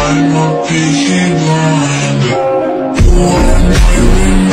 I'm a peaky blind You. are my